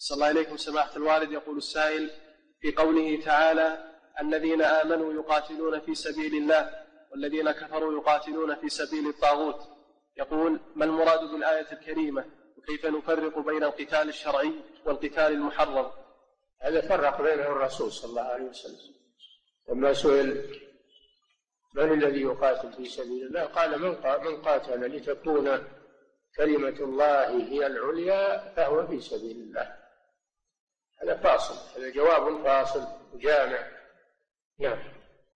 صلى الله إليكم سماحة الوالد. يقول السائل في قوله تعالى الذين آمنوا يقاتلون في سبيل الله والذين كفروا يقاتلون في سبيل الطاغوت. يقول ما المراد بالآية الكريمة؟ وكيف نفرق بين القتال الشرعي والقتال المحرم؟ هذا فرق بينه الرسول صلى الله عليه وسلم. لما سئل من الذي يقاتل في سبيل الله؟ قال من من قاتل لتكون كلمة الله هي العليا فهو في سبيل الله. هذا فاصل. هذا جواب فاصل جامع. نعم.